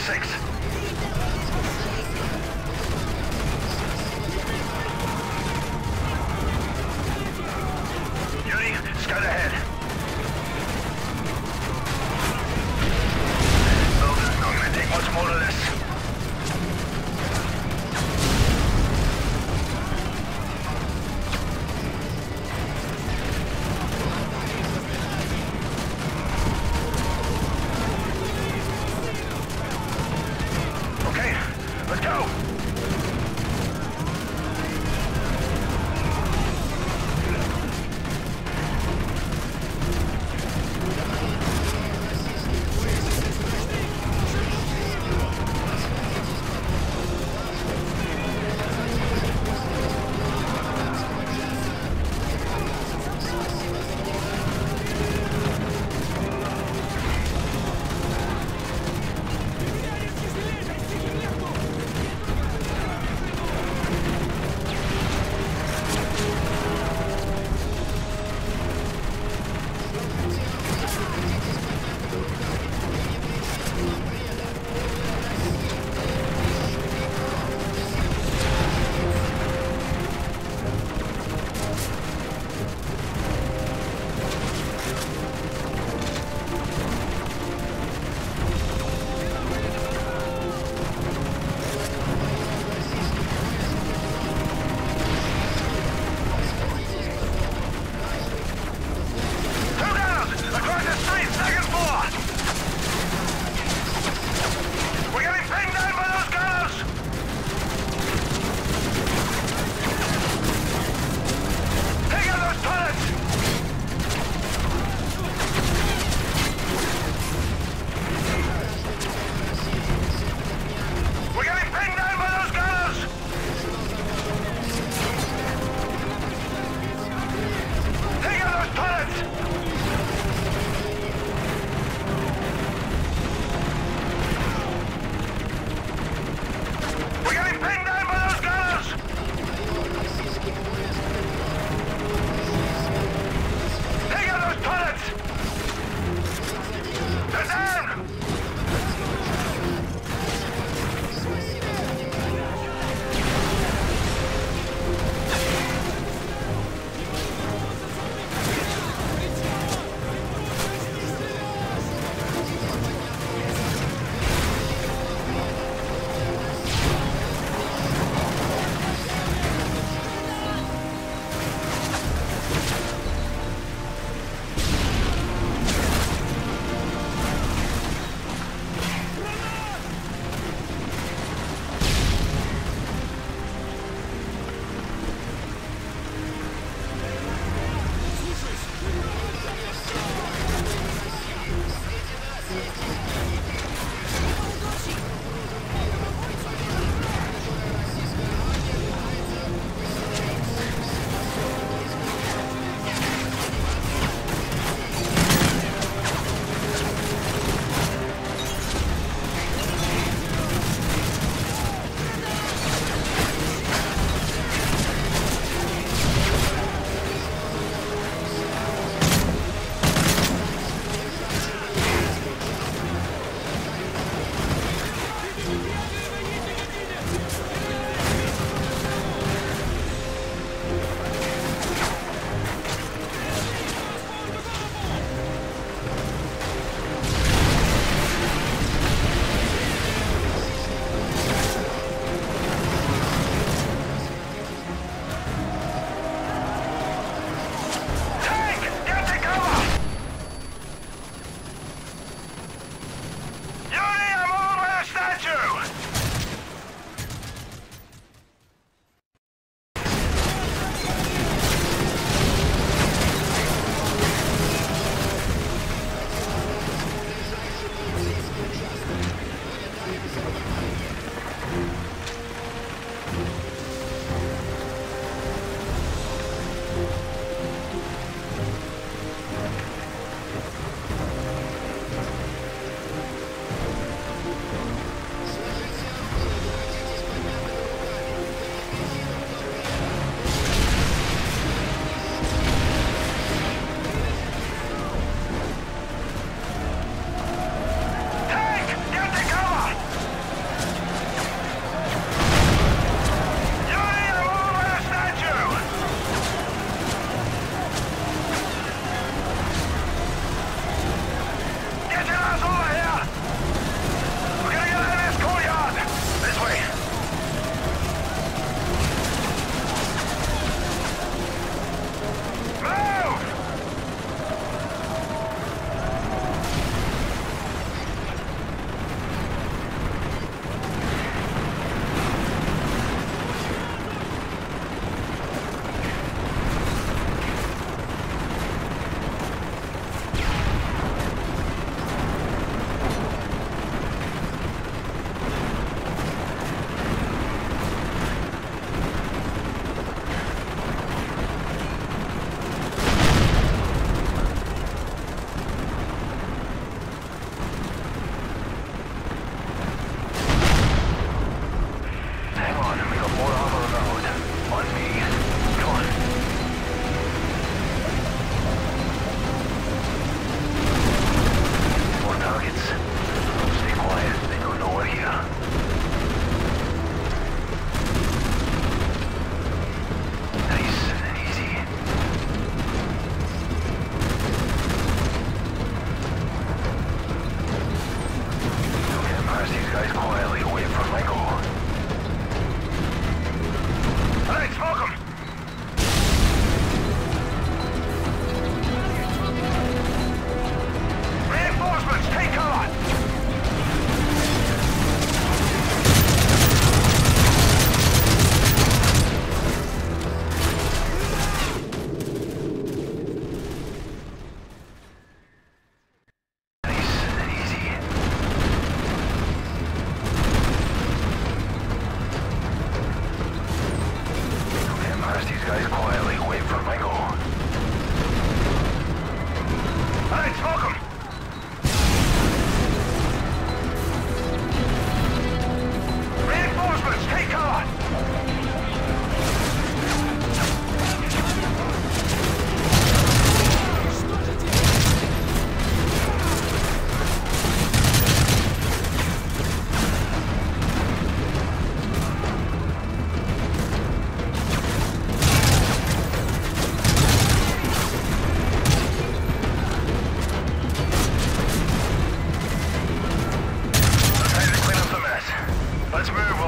six.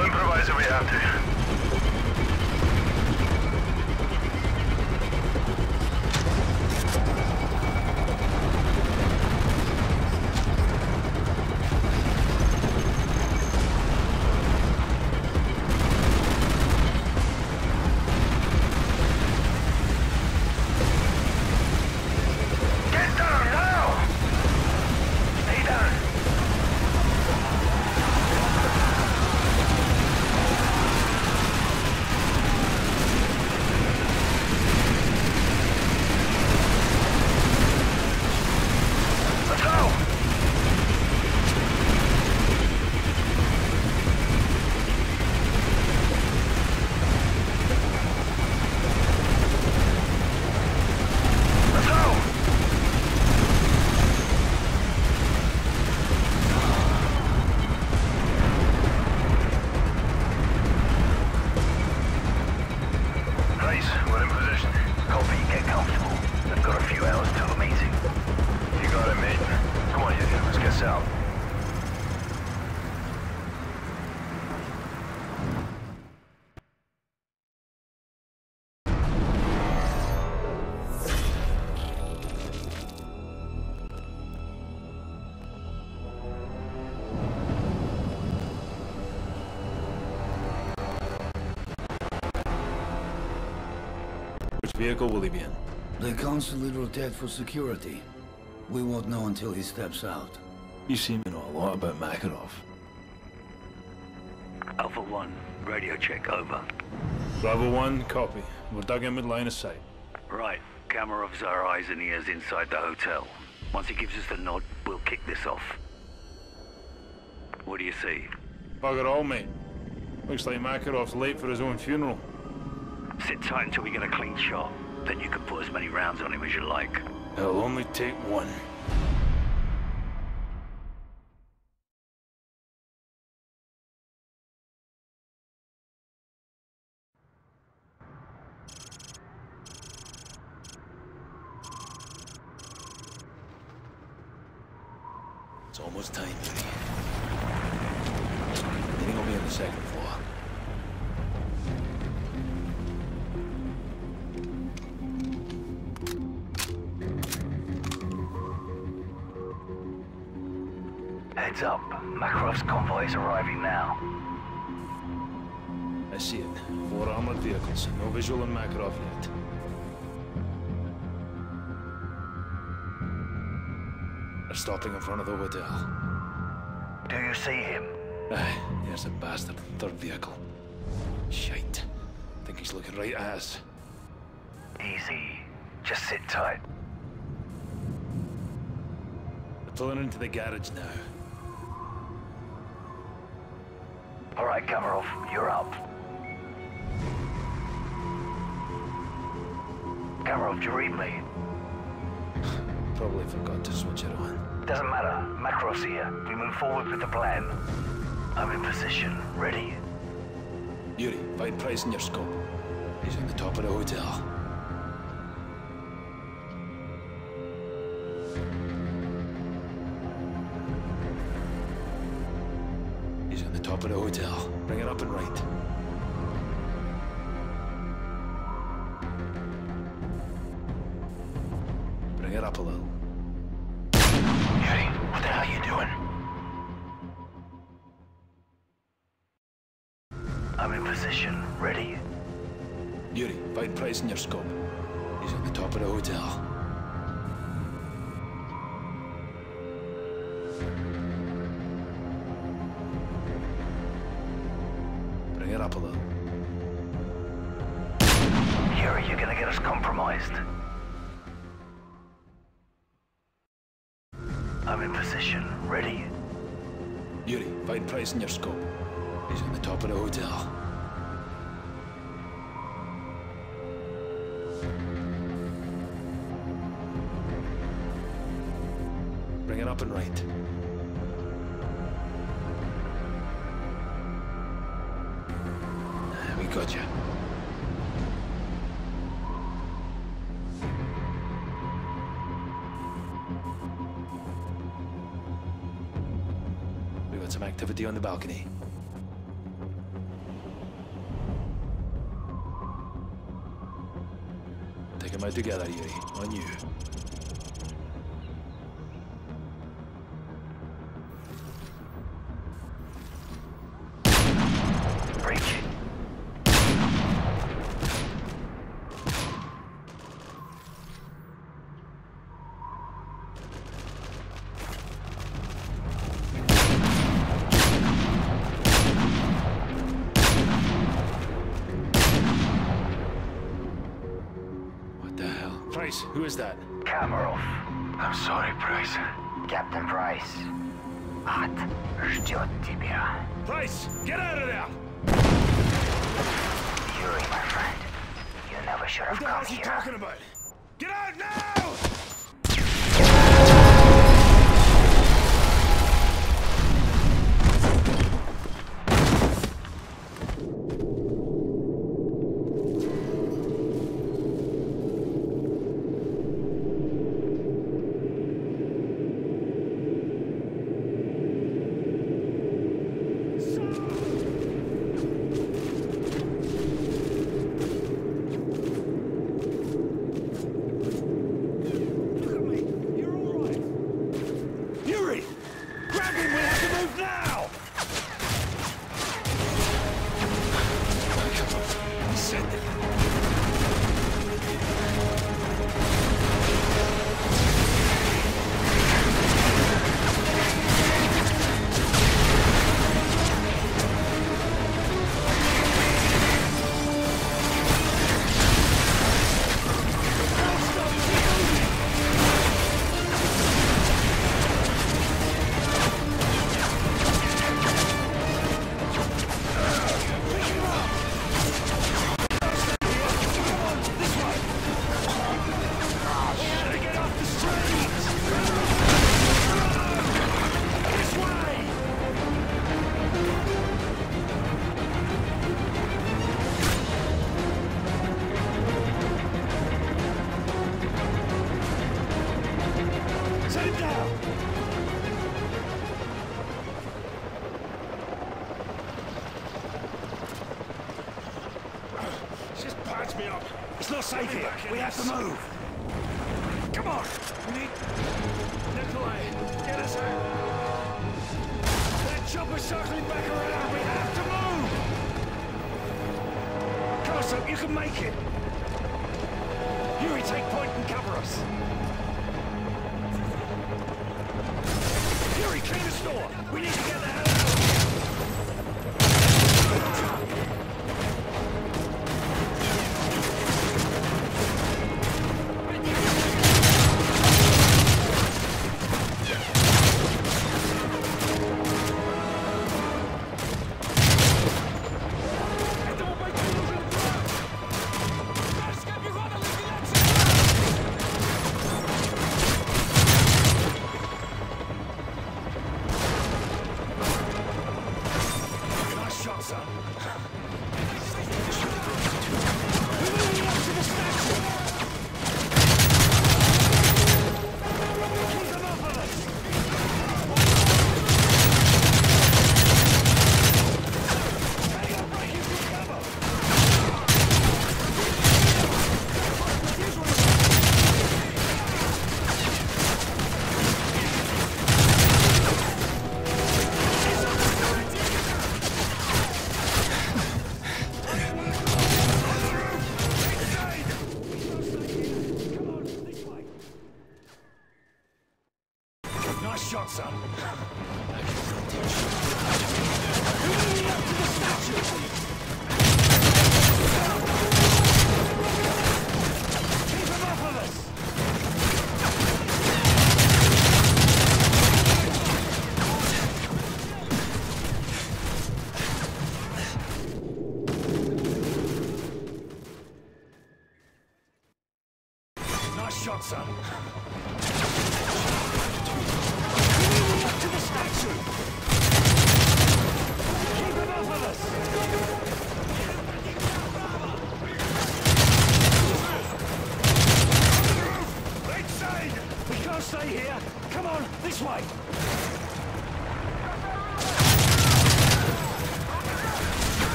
I'll improvise if we have to. Vehicle will he be in? They constantly rotate for security. We won't know until he steps out. You seem to know a lot about Makarov. Alpha 1, radio check, over. Bravo 1, copy. We're dug in with line of sight. Right, Kamarov's our eyes and ears inside the hotel. Once he gives us the nod, we'll kick this off. What do you see? Bugger all, mate. Looks like Makarov's late for his own funeral. Sit tight until we get a clean shot. Then you can put as many rounds on him as you like. It'll only take one. Heads up. Makarov's convoy is arriving now. I see it. Four armored vehicles. No visual on Makarov yet. They're stopping in front of the hotel. Do you see him? Aye, there's a bastard. Third vehicle. Shite. I Think he's looking right at us. Easy. Just sit tight. Pulling into the garage now. All right, Kamarov, you're up. Kamarov, do you read me? Probably forgot to switch it on. Doesn't matter. Makarov's here. We move forward with the plan. I'm in position. Ready. Yuri, find Price in your scope. He's in the top of the hotel. Top of the hotel. Bring it up and right. Bring it up a little. Yuri, you're gonna get us compromised. I'm in position. Ready. Yuri, find Price in your scope. He's in the top of the hotel. Bring it up and right. Got on the balcony. Take them out together, Yuri. On you. Price, get out of there! Yuri, my friend. You never should have come here. What the hell hell's he talking about? Get out now! here. We have to move. Come on. We need... Nikolai, get us out. That chopper's circling back around. We have to move. Carso, you can make it. Yuri, take point and cover us. Yuri, clean the store. We need to get there.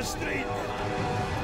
the street.